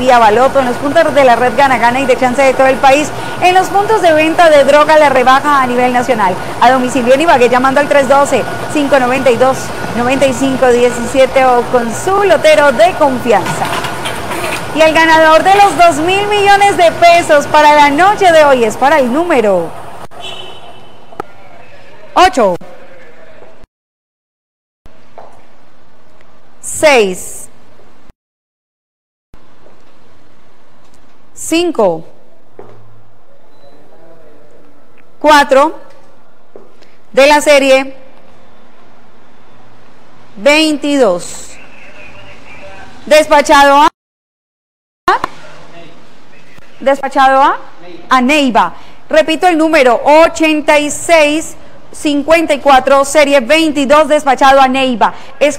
vía baloto en los puntos de la red Gana Gana y de chance de todo el país. En los puntos de venta de droga la rebaja a nivel nacional. A domicilio en Ibagué llamando al 312-592-9517 o con su lotero de confianza. Y el ganador de los 2 mil millones de pesos para la noche de hoy es para el número 8. 6. 5. 4. De la serie 22. Despachado a despachado a, a Neiva. Repito el número 8654, serie 22, despachado a Neiva. Es